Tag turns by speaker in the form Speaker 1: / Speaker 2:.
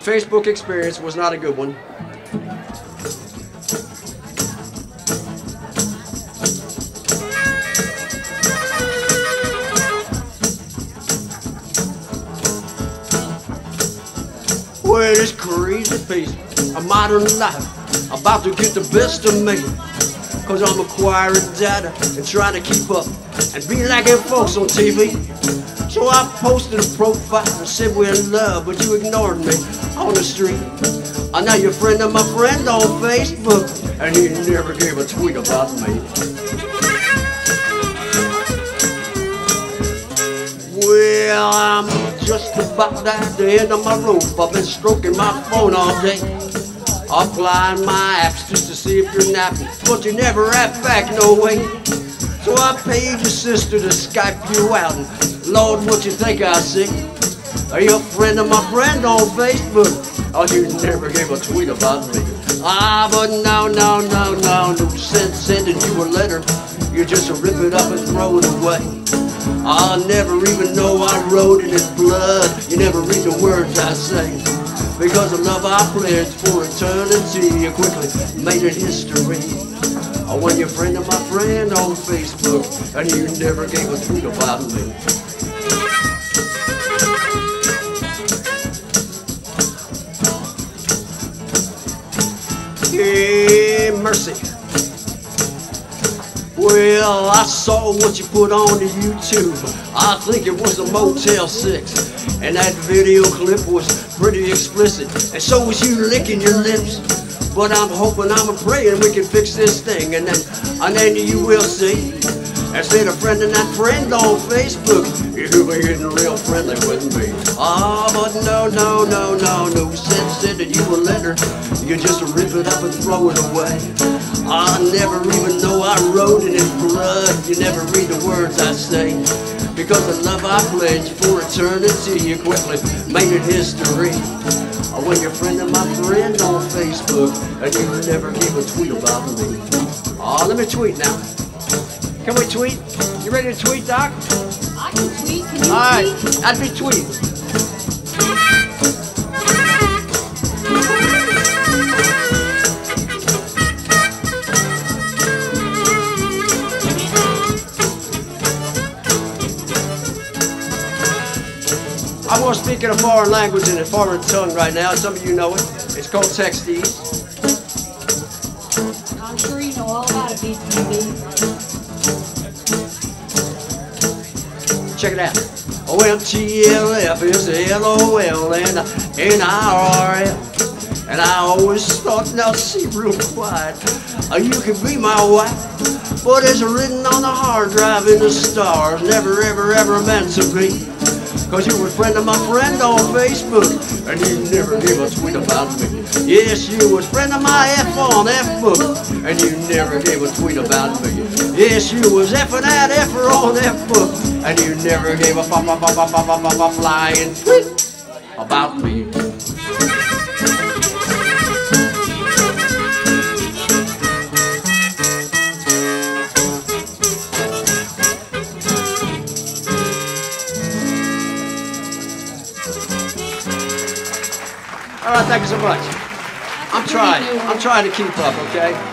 Speaker 1: Facebook experience was not a good one. Well, this crazy pace, a modern life, about to get the best of me. Cause I'm acquiring data and trying to keep up and be like them folks on TV. So I posted a profile and said we're in love, but you ignored me on the street. I know you're friend of my friend on Facebook, and he never gave a tweet about me. Well, I'm just about at the end of my rope. I've been stroking my phone all day. Applying my apps just to see if you're napping. But you never rap back, no way. So I paid your sister to Skype you out. And Lord, what you think I see? Are you a friend of my friend on Facebook? Oh, you never gave a tweet about me. Ah, but no, no, no, no, no sense sending you a letter. You're just rip it up and throw it away. I'll never even know I wrote it in blood. You never read the words I say. Because the love I pledged for eternity, you quickly made it history. I want your friend of my friend on Facebook, and you never gave a tweet about me. Mercy. Well, I saw what you put on the YouTube. I think it was a Motel 6. And that video clip was pretty explicit. And so was you licking your lips. But I'm hoping, I'm praying we can fix this thing. And then, and then you will see. Instead friend friending that friend on Facebook, you'll be getting real friendly with me. Ah, but no, no, no, no, no sense sending you a letter. You just rip it up and throw it away. I never even know I wrote it in blood. You never read the words I say. Because the love I pledged for eternity, you quickly made it history. I want your friend and my friend on Facebook, and you never gave a tweet about me. Oh, let me tweet now. Can we tweet? You ready to tweet, Doc?
Speaker 2: I can tweet. Can you
Speaker 1: All right,
Speaker 2: tweet?
Speaker 1: I'd be tweet. I'm going to speak in a foreign language in a foreign tongue right now. Some of you know it. It's called Textese.
Speaker 2: I'm sure you know all about it, BTV.
Speaker 1: Check it out. O-M-T-L-F is L-O-L and N-I-R-L. And I always thought, now see real quiet, uh, you can be my wife, but it's written on the hard drive in the stars, never, ever, ever meant to be. Cause you were a friend of my friend on Facebook. And you never gave a tweet about me. Yes, you was friend of my F on F book. And you never gave a tweet about me. Yes, you was effing that effer on F book. And you never gave a flying tweet about me. All right, thank you so much. I'm trying. I'm trying to keep up, okay?